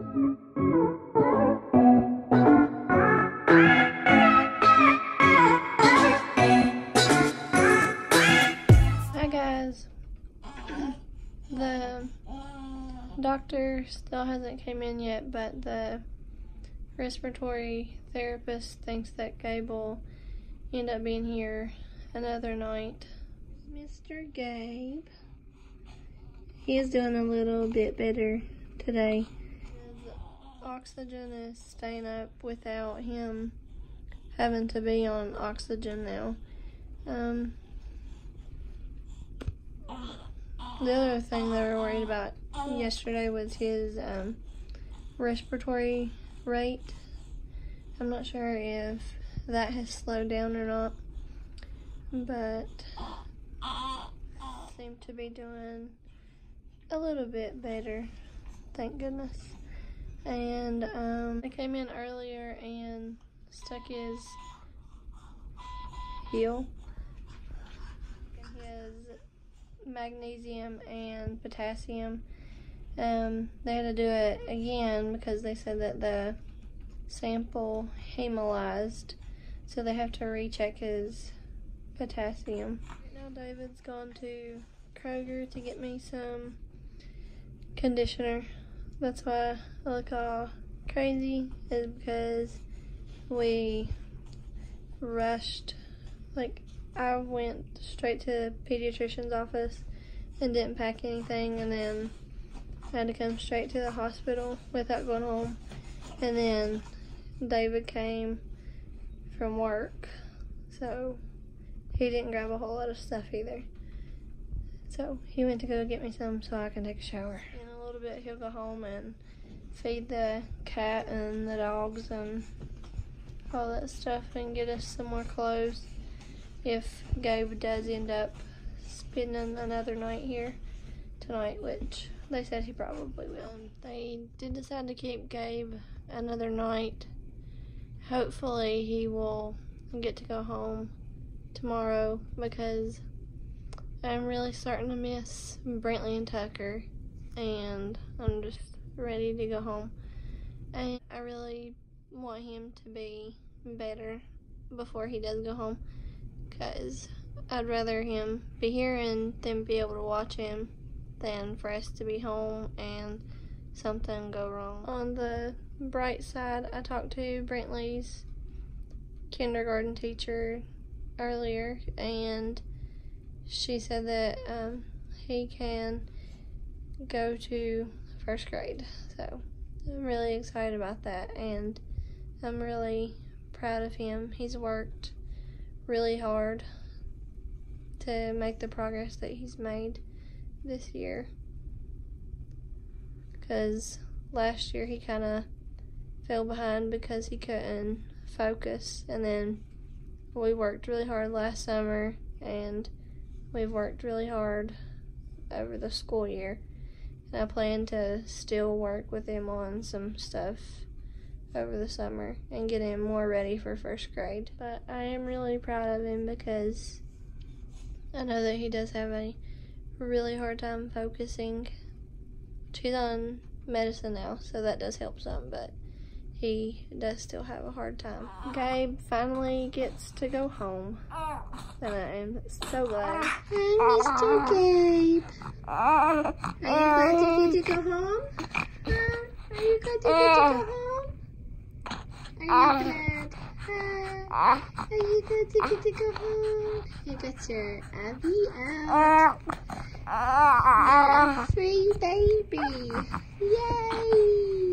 Hi guys. The doctor still hasn't came in yet, but the respiratory therapist thinks that Gabe will end up being here another night. Mr. Gabe. He is doing a little bit better today. Oxygen is staying up without him having to be on oxygen now. Um, the other thing they were worried about yesterday was his um, respiratory rate. I'm not sure if that has slowed down or not, but seem to be doing a little bit better. Thank goodness. And um, I came in earlier and stuck his heel. His magnesium and potassium. Um, they had to do it again because they said that the sample hemolyzed, so they have to recheck his potassium. Right now, David's gone to Kroger to get me some conditioner. That's why I look all crazy, is because we rushed. Like, I went straight to the pediatrician's office and didn't pack anything, and then I had to come straight to the hospital without going home. And then David came from work, so he didn't grab a whole lot of stuff either. So he went to go get me some so I can take a shower. Little bit, he'll go home and feed the cat and the dogs and all that stuff and get us some more clothes if Gabe does end up spending another night here tonight, which they said he probably will. They did decide to keep Gabe another night. Hopefully he will get to go home tomorrow because I'm really starting to miss Brantley and Tucker and I'm just ready to go home. And I really want him to be better before he does go home because I'd rather him be here and then be able to watch him than for us to be home and something go wrong. On the bright side, I talked to Brantley's kindergarten teacher earlier and she said that um, he can go to first grade. So I'm really excited about that and I'm really proud of him. He's worked really hard to make the progress that he's made this year. Because last year he kind of fell behind because he couldn't focus. And then we worked really hard last summer and we've worked really hard over the school year. And I plan to still work with him on some stuff over the summer and get him more ready for first grade. But I am really proud of him because I know that he does have a really hard time focusing. He's on medicine now, so that does help some, but he does still have a hard time. Gabe finally gets to go home, and I am so glad. Hey, Mr. Gabe. Are you glad you get to go home? Are you glad you get to go home? Are you glad? Are you glad you get to go home? You got your Abby out. You're a free baby. Yay!